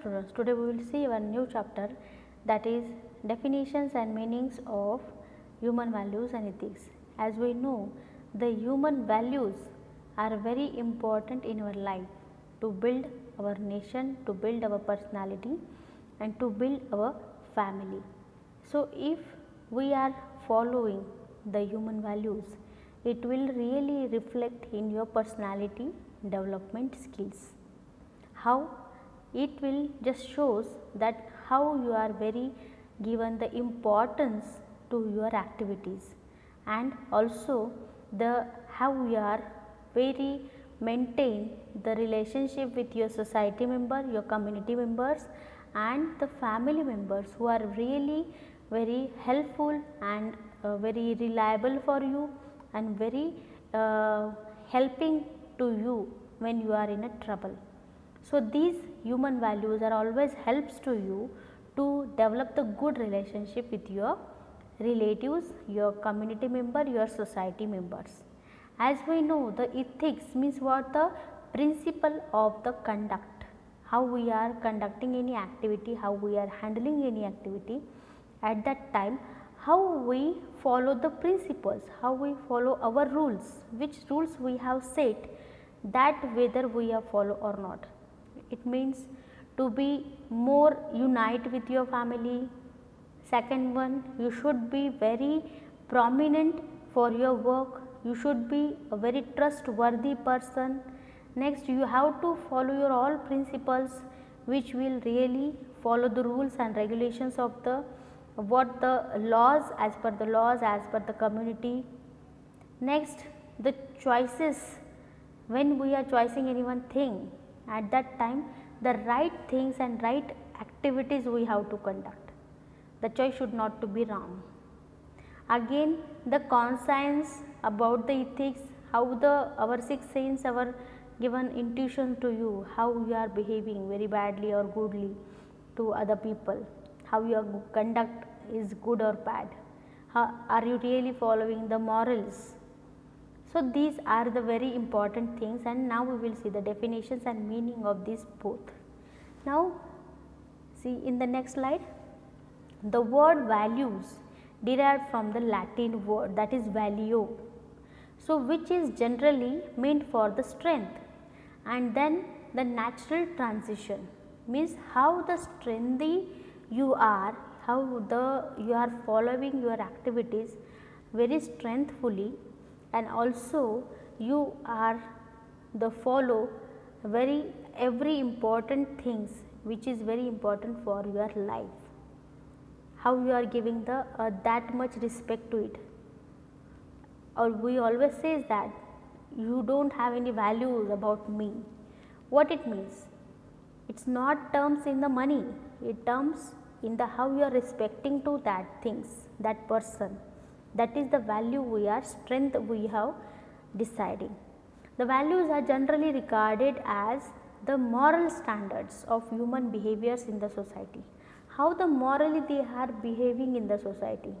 students, today we will see our new chapter that is definitions and meanings of human values and ethics. As we know, the human values are very important in our life to build our nation, to build our personality and to build our family. So, if we are following the human values, it will really reflect in your personality development skills. How? It will just shows that how you are very given the importance to your activities and also the how you are very maintain the relationship with your society member, your community members and the family members who are really very helpful and uh, very reliable for you and very uh, helping to you when you are in a trouble. So, these human values are always helps to you to develop the good relationship with your relatives, your community member, your society members. As we know the ethics means what the principle of the conduct, how we are conducting any activity, how we are handling any activity at that time how we follow the principles, how we follow our rules, which rules we have set that whether we are follow or not. It means to be more unite with your family. Second one, you should be very prominent for your work. You should be a very trustworthy person. Next, you have to follow your all principles which will really follow the rules and regulations of the what the laws as per the laws as per the community. Next, the choices when we are choosing any one thing at that time the right things and right activities we have to conduct. The choice should not to be wrong. Again the conscience about the ethics, how the our sixth sense our given intuition to you, how you are behaving very badly or goodly to other people, how your conduct is good or bad, how are you really following the morals. So, these are the very important things and now we will see the definitions and meaning of these both. Now, see in the next slide the word values derived from the Latin word that is value. So, which is generally meant for the strength and then the natural transition means how the strengthy you are, how the you are following your activities very strengthfully and also you are the follow very every important things which is very important for your life. How you are giving the uh, that much respect to it. Or we always says that you don't have any values about me. What it means? It's not terms in the money. It terms in the how you are respecting to that things that person that is the value we are strength we have deciding the values are generally regarded as the moral standards of human behaviors in the society how the morally they are behaving in the society.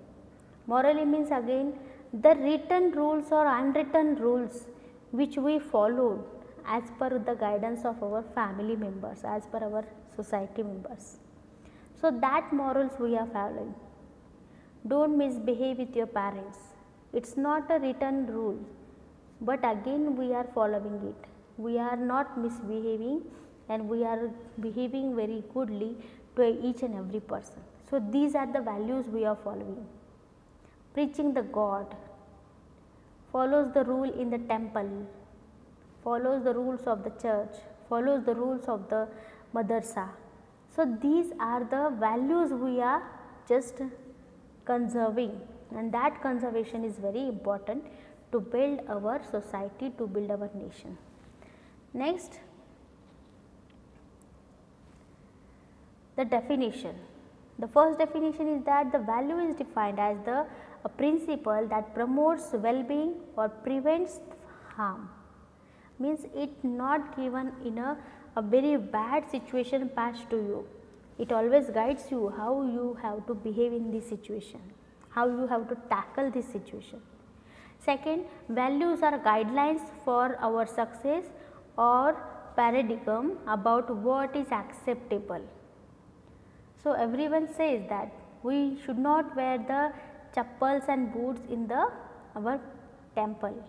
Morally means again the written rules or unwritten rules which we followed as per the guidance of our family members, as per our society members. So, that morals we are following. Do not misbehave with your parents. It is not a written rule, but again we are following it. We are not misbehaving and we are behaving very goodly to each and every person. So, these are the values we are following. Preaching the God, follows the rule in the temple, follows the rules of the church, follows the rules of the madrasa. So, these are the values we are just conserving and that conservation is very important to build our society, to build our nation. Next, the definition. The first definition is that the value is defined as the a principle that promotes well-being or prevents harm. Means it not given in a, a very bad situation passed to you. It always guides you how you have to behave in this situation, how you have to tackle this situation. Second, values are guidelines for our success or paradigm about what is acceptable. So, everyone says that we should not wear the chappals and boots in the our temple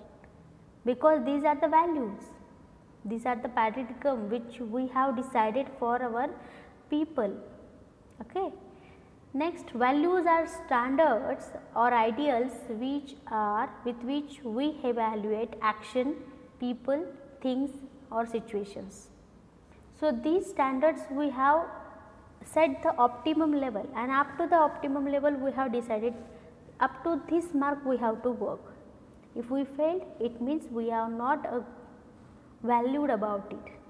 because these are the values. These are the paradigm which we have decided for our people. Okay. Next values are standards or ideals which are with which we evaluate action, people, things or situations. So, these standards we have set the optimum level and up to the optimum level we have decided up to this mark we have to work. If we failed it means we are not uh, valued about it.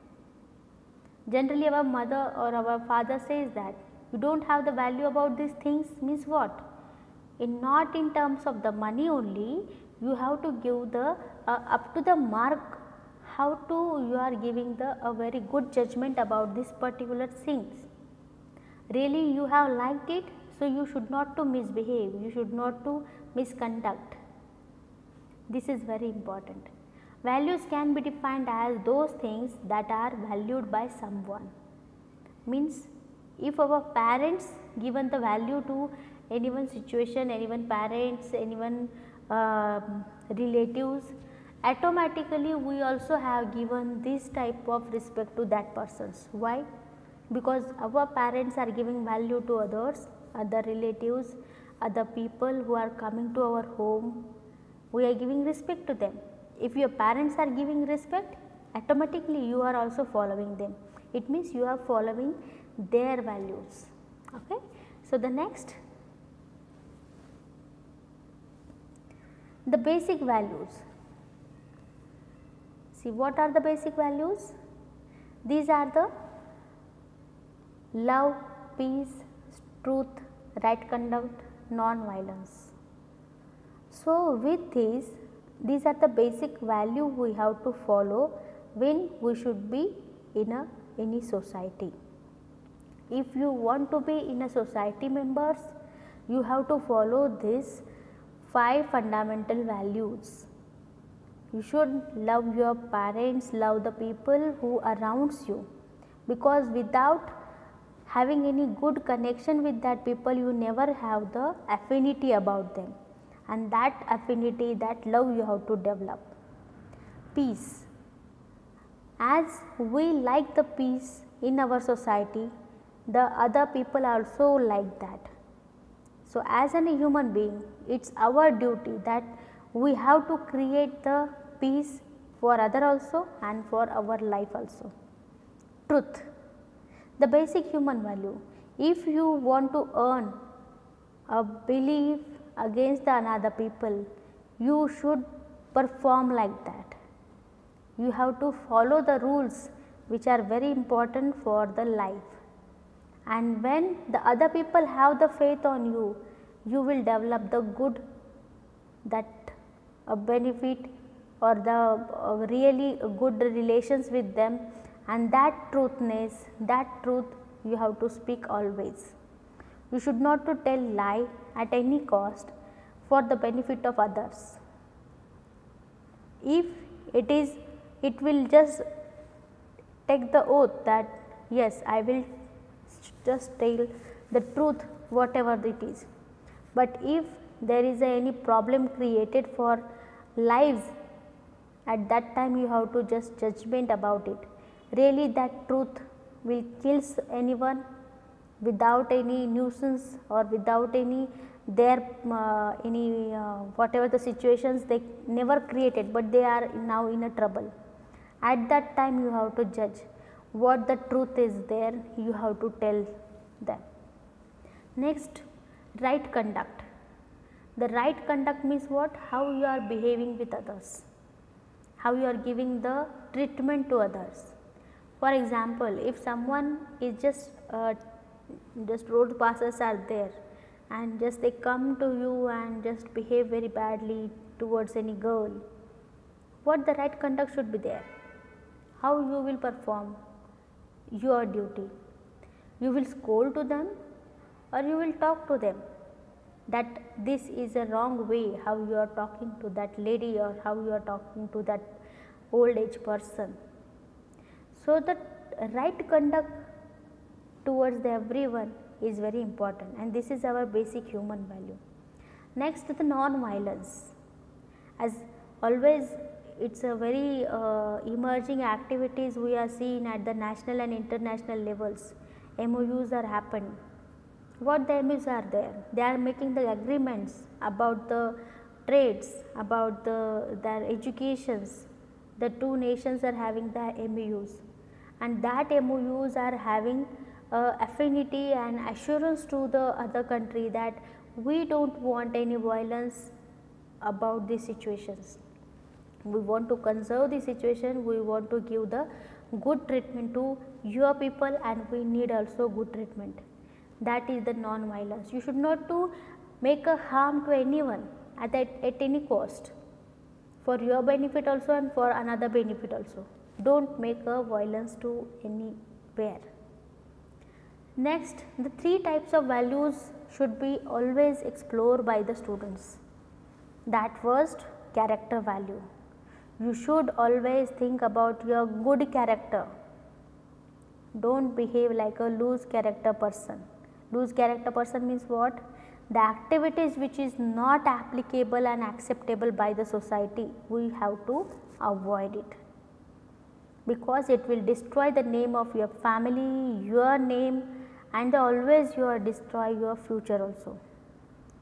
Generally our mother or our father says that you do not have the value about these things means what? In not in terms of the money only, you have to give the uh, up to the mark how to you are giving the a very good judgment about this particular things. Really you have liked it, so you should not to misbehave, you should not to misconduct. This is very important. Values can be defined as those things that are valued by someone. Means if our parents given the value to anyone situation, anyone parents, anyone uh, relatives, automatically we also have given this type of respect to that persons. Why? Because our parents are giving value to others, other relatives, other people who are coming to our home, we are giving respect to them. If your parents are giving respect, automatically you are also following them. It means you are following their values. Okay. So, the next the basic values. See what are the basic values? These are the love, peace, truth, right conduct, non-violence. So, with these, these are the basic value we have to follow when we should be in a any society. If you want to be in a society members you have to follow these five fundamental values. You should love your parents love the people who surrounds you. Because without having any good connection with that people you never have the affinity about them and that affinity that love you have to develop peace as we like the peace in our society the other people also like that. So, as a human being it is our duty that we have to create the peace for other also and for our life also. Truth, the basic human value. If you want to earn a belief against the another people, you should perform like that. You have to follow the rules which are very important for the life and when the other people have the faith on you, you will develop the good that a benefit or the uh, really good relations with them and that truthness, that truth you have to speak always. You should not to tell lie at any cost for the benefit of others. If it is, it will just take the oath that yes, I will just tell the truth whatever it is. But if there is any problem created for lives at that time you have to just judgment about it. Really that truth will kills anyone without any nuisance or without any their uh, any uh, whatever the situations they never created, but they are now in a trouble. At that time you have to judge what the truth is there you have to tell them. Next right conduct. The right conduct means what? How you are behaving with others, how you are giving the treatment to others. For example, if someone is just uh, just road passers are there and just they come to you and just behave very badly towards any girl, what the right conduct should be there? How you will perform? your duty. You will scold to them or you will talk to them that this is a wrong way how you are talking to that lady or how you are talking to that old age person. So, the right conduct towards everyone is very important and this is our basic human value. Next the non-violence as always it is a very uh, emerging activities we are seeing at the national and international levels MOUs are happening. What the MOUs are there? They are making the agreements about the trades, about the their educations. The two nations are having the MOUs and that MOUs are having uh, affinity and assurance to the other country that we do not want any violence about these situations. We want to conserve the situation, we want to give the good treatment to your people and we need also good treatment. That is the non-violence. You should not to make a harm to anyone at, at, at any cost for your benefit also and for another benefit also. Do not make a violence to anywhere. Next, the three types of values should be always explored by the students. That first character value. You should always think about your good character. Do not behave like a loose character person. Loose character person means what? The activities which is not applicable and acceptable by the society, we have to avoid it because it will destroy the name of your family, your name and always you are destroy your future also.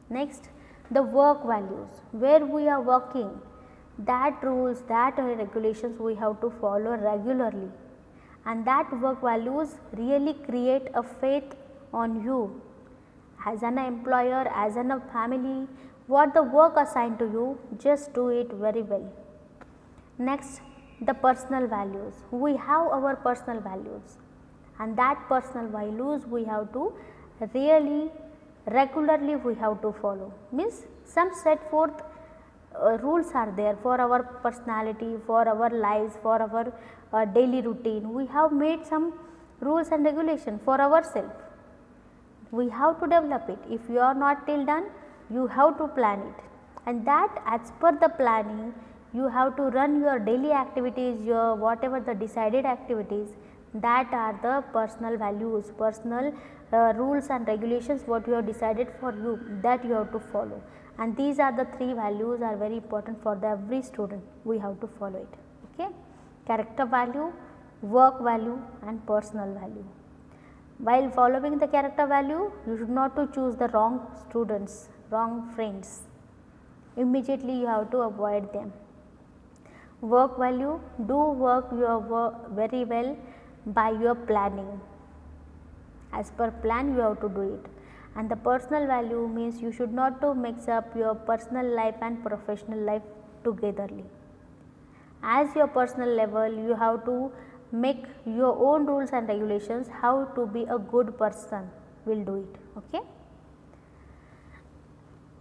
Next the work values. Where we are working that rules that regulations we have to follow regularly. And that work values really create a faith on you. As an employer as an a family what the work assigned to you just do it very well. Next the personal values. We have our personal values and that personal values we have to really regularly we have to follow. Means some set forth uh, rules are there for our personality for our lives for our uh, daily routine. We have made some rules and regulation for ourselves we have to develop it. If you are not till done you have to plan it. And that as per the planning you have to run your daily activities your whatever the decided activities that are the personal values, personal uh, rules and regulations what you have decided for you that you have to follow. And these are the three values are very important for every student. We have to follow it. Okay? Character value work value and personal value. While following the character value you should not to choose the wrong students wrong friends. Immediately you have to avoid them. Work value do work your work very well by your planning. As per plan you have to do it and the personal value means you should not to mix up your personal life and professional life togetherly. As your personal level you have to make your own rules and regulations how to be a good person will do it. Okay.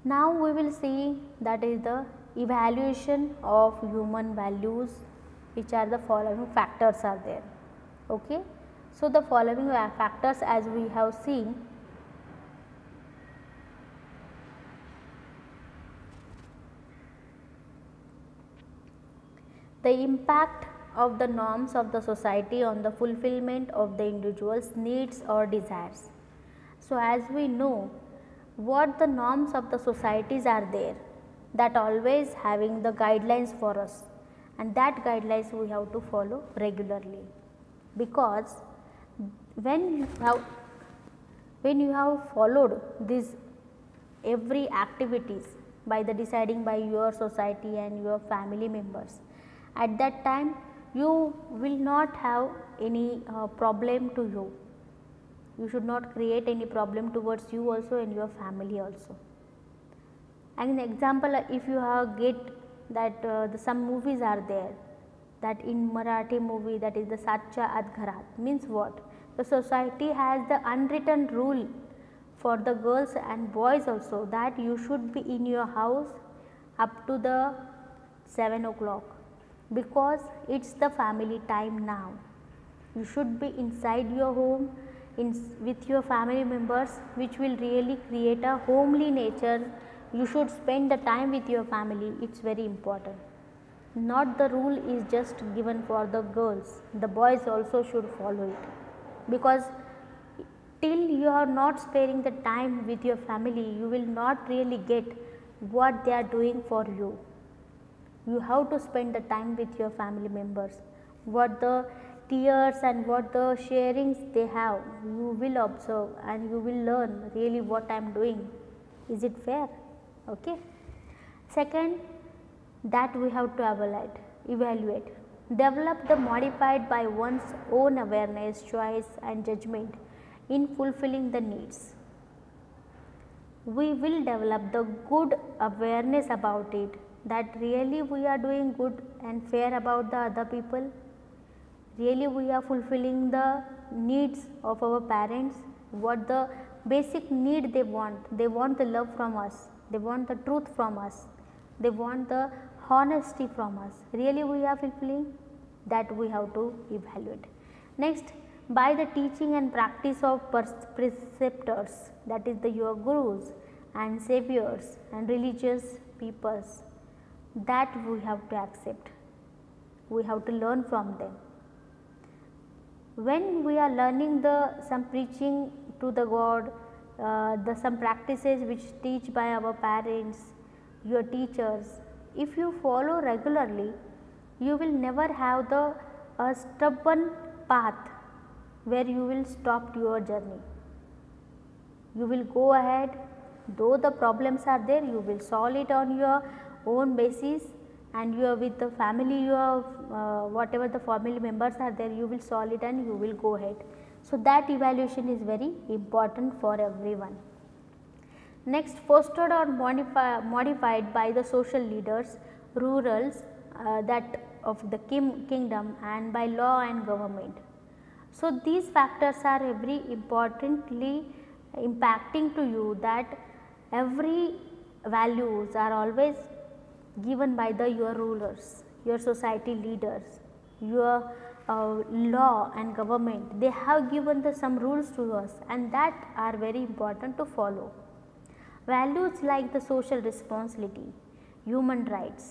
Now we will see that is the evaluation of human values which are the following factors are there. Okay. So, the following factors as we have seen the impact of the norms of the society on the fulfillment of the individual's needs or desires. So, as we know what the norms of the societies are there that always having the guidelines for us and that guidelines we have to follow regularly because when you have when you have followed these every activities by the deciding by your society and your family members at that time you will not have any uh, problem to you. You should not create any problem towards you also and your family also. And example if you have get that uh, some movies are there that in Marathi movie that is the Satcha Adgharat means what? The society has the unwritten rule for the girls and boys also that you should be in your house up to the 7 o'clock because it is the family time now. You should be inside your home in, with your family members which will really create a homely nature. You should spend the time with your family, it is very important. Not the rule is just given for the girls, the boys also should follow it because till you are not sparing the time with your family, you will not really get what they are doing for you. You have to spend the time with your family members, what the tears and what the sharings they have, you will observe and you will learn really what I am doing. Is it fair? Okay. Second, that we have to evaluate, evaluate. Develop the modified by one's own awareness, choice and judgment in fulfilling the needs. We will develop the good awareness about it that really we are doing good and fair about the other people. Really we are fulfilling the needs of our parents, what the basic need they want. They want the love from us, they want the truth from us, they want the honesty from us. Really we are fulfilling that we have to evaluate. Next by the teaching and practice of preceptors that is the your gurus and saviors and religious peoples that we have to accept we have to learn from them when we are learning the some preaching to the god uh, the some practices which teach by our parents your teachers if you follow regularly you will never have the a stubborn path where you will stop your journey. You will go ahead though the problems are there you will solve it on your own basis and you are with the family you are uh, whatever the family members are there you will solve it and you will go ahead. So, that evaluation is very important for everyone. Next fostered or modified by the social leaders, rurals uh, that of the kingdom and by law and government. So, these factors are very importantly impacting to you that every values are always given by the your rulers, your society leaders, your uh, law and government they have given the some rules to us and that are very important to follow. Values like the social responsibility, human rights,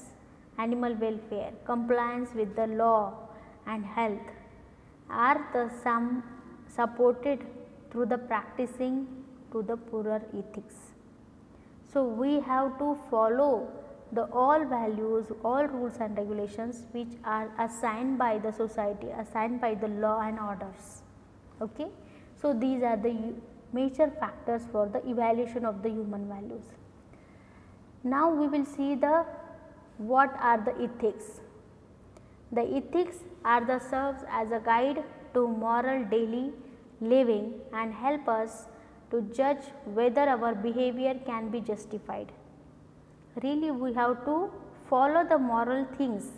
animal welfare, compliance with the law and health are the some supported through the practicing to the poorer ethics. So, we have to follow the all values, all rules and regulations which are assigned by the society, assigned by the law and orders. Okay? So, these are the major factors for the evaluation of the human values. Now, we will see the what are the ethics. The ethics are the serves as a guide to moral daily living and help us to judge whether our behavior can be justified. Really we have to follow the moral things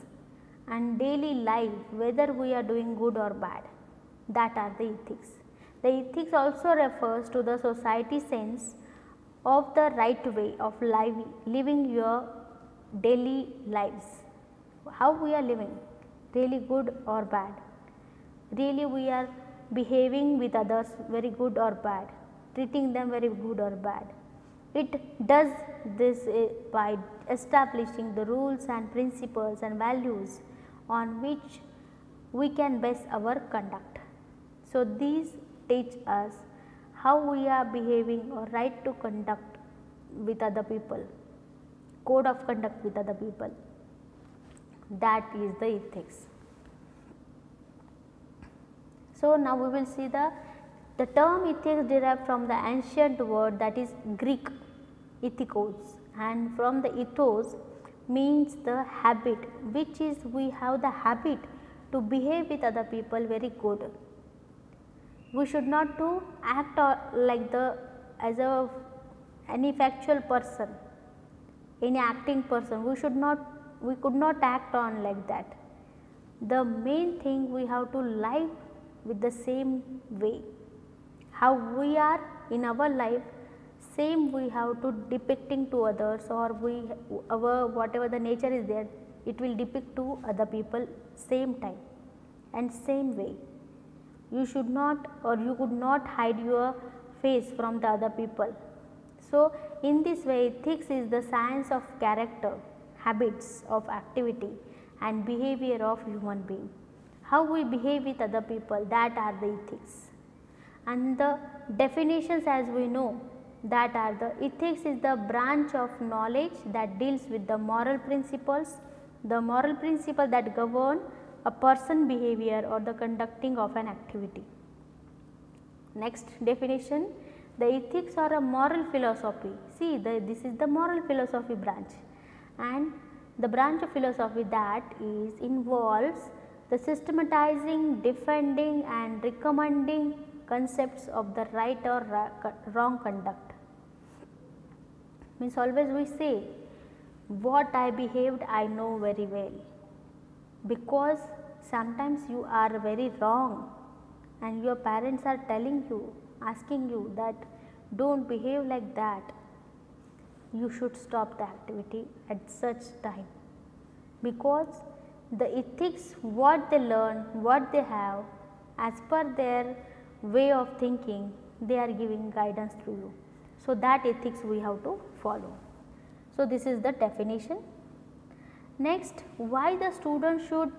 and daily life whether we are doing good or bad that are the ethics. The ethics also refers to the society sense of the right way of living your daily lives, how we are living really good or bad. Really we are behaving with others very good or bad, treating them very good or bad. It does this eh, by establishing the rules and principles and values on which we can base our conduct. So, these teach us how we are behaving or right to conduct with other people, code of conduct with other people that is the ethics. So, now we will see the, the term ethics derived from the ancient word that is Greek ethikos and from the ethos means the habit which is we have the habit to behave with other people very good. We should not to act like the as a any factual person, any acting person, we should not we could not act on like that. The main thing we have to live with the same way. How we are in our life same we have to depicting to others or we our whatever the nature is there it will depict to other people same time and same way. You should not or you could not hide your face from the other people. So, in this way ethics is the science of character habits of activity and behavior of human being. How we behave with other people that are the ethics. And the definitions as we know that are the ethics is the branch of knowledge that deals with the moral principles, the moral principle that govern a person behavior or the conducting of an activity. Next definition the ethics are a moral philosophy. See the, this is the moral philosophy branch and the branch of philosophy that is involves the systematizing, defending and recommending concepts of the right or wrong conduct. Means always we say what I behaved I know very well because sometimes you are very wrong and your parents are telling you asking you that do not behave like that you should stop the activity at such time because the ethics what they learn what they have as per their way of thinking they are giving guidance to you. So, that ethics we have to follow. So, this is the definition. Next why the student should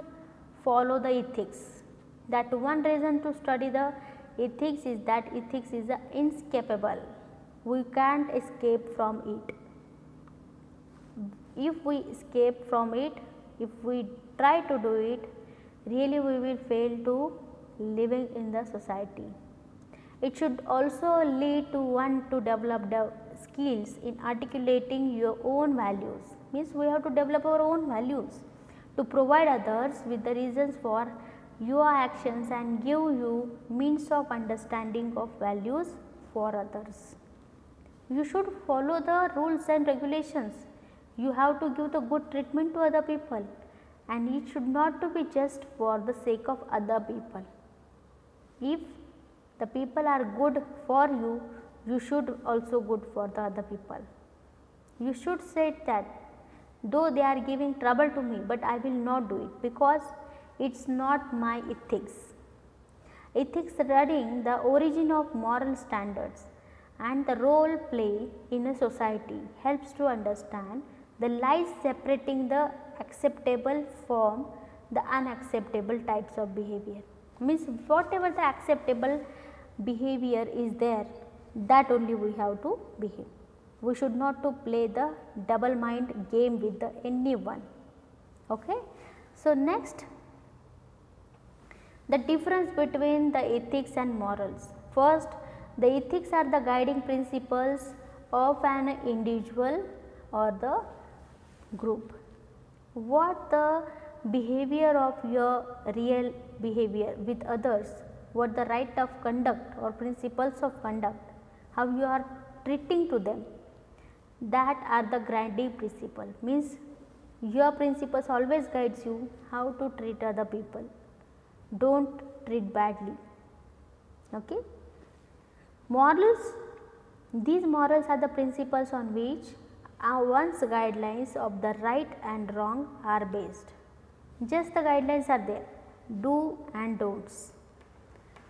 follow the ethics? That one reason to study the ethics is that ethics is inescapable. We can't escape from it. If we escape from it, if we try to do it, really we will fail to living in the society. It should also lead to one to develop the skills in articulating your own values, means we have to develop our own values to provide others with the reasons for your actions and give you means of understanding of values for others. You should follow the rules and regulations you have to give the good treatment to other people and it should not to be just for the sake of other people. If the people are good for you, you should also good for the other people. You should say that though they are giving trouble to me, but I will not do it because it is not my ethics. Ethics studying the origin of moral standards and the role play in a society helps to understand the lines separating the acceptable from the unacceptable types of behavior. Means whatever the acceptable behavior is there that only we have to behave. We should not to play the double mind game with the anyone. Okay. So, next the difference between the ethics and morals. First the ethics are the guiding principles of an individual or the group. What the behavior of your real behavior with others, what the right of conduct or principles of conduct, how you are treating to them. That are the guiding principle. Means your principles always guides you how to treat other people. Do not treat badly. Okay? Morals these morals are the principles on which uh, one's guidelines of the right and wrong are based. Just the guidelines are there, do and don'ts.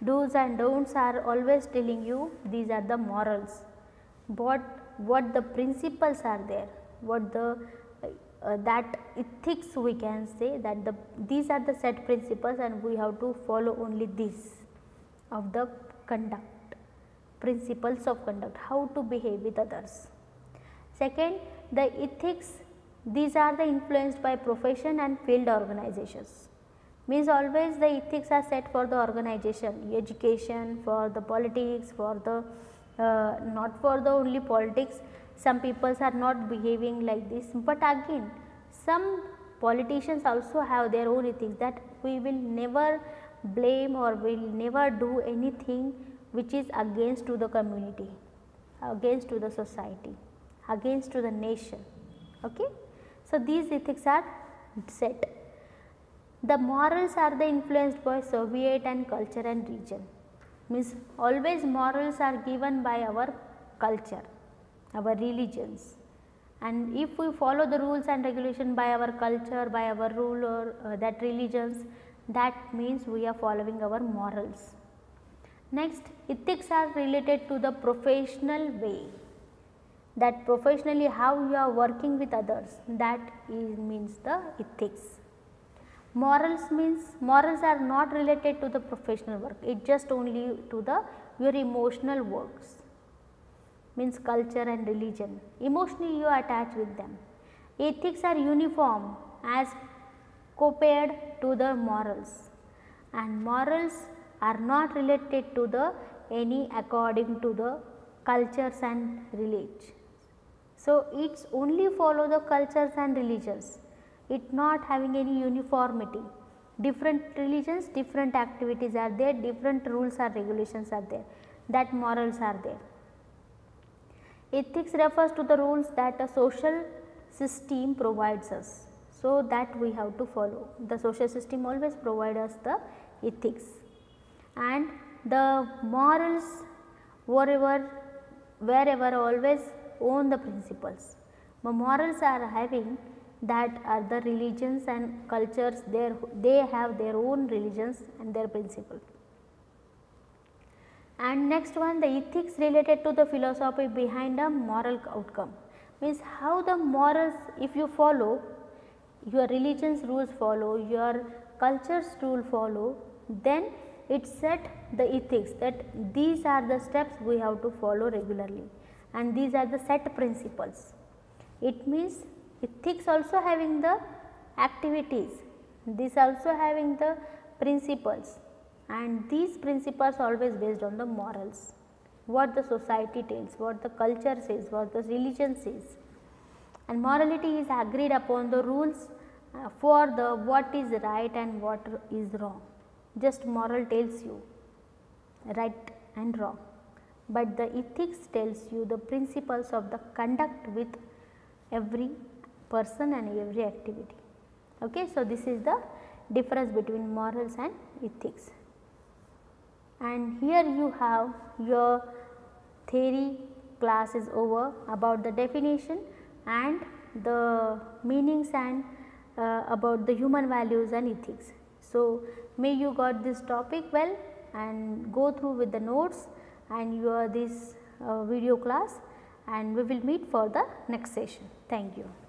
Do's and don'ts are always telling you these are the morals, what, what the principles are there, what the uh, that ethics we can say that the these are the set principles and we have to follow only this of the conduct principles of conduct how to behave with others Second, the ethics these are the influenced by profession and field organizations. Means always the ethics are set for the organization, education, for the politics, for the uh, not for the only politics. Some people are not behaving like this, but again some politicians also have their own ethics that we will never blame or will never do anything which is against to the community, against to the society against to the nation. Okay? So, these ethics are set. The morals are the influenced by Soviet and culture and region means always morals are given by our culture, our religions and if we follow the rules and regulation by our culture, by our rule or uh, that religions that means we are following our morals. Next ethics are related to the professional way that professionally how you are working with others that is means the ethics. Morals means morals are not related to the professional work, it just only to the your emotional works means culture and religion. Emotionally you attach with them. Ethics are uniform as compared to the morals and morals are not related to the any according to the cultures and religion. So, it is only follow the cultures and religions it not having any uniformity. Different religions, different activities are there, different rules or regulations are there, that morals are there. Ethics refers to the rules that a social system provides us. So, that we have to follow. The social system always provides us the ethics and the morals wherever, wherever always own the principles. The morals are having that are the religions and cultures there they have their own religions and their principles. And next one the ethics related to the philosophy behind a moral outcome means how the morals if you follow your religion's rules follow your culture's rule follow then it set the ethics that these are the steps we have to follow regularly and these are the set principles. It means ethics also having the activities, this also having the principles. And these principles always based on the morals, what the society tells, what the culture says, what the religion says. And morality is agreed upon the rules uh, for the what is right and what is wrong. Just moral tells you right and wrong, but the ethics tells you the principles of the conduct with every person and every activity. Okay. So, this is the difference between morals and ethics. And here you have your theory class is over about the definition and the meanings and uh, about the human values and ethics. So, may you got this topic well and go through with the notes and your this uh, video class and we will meet for the next session. Thank you.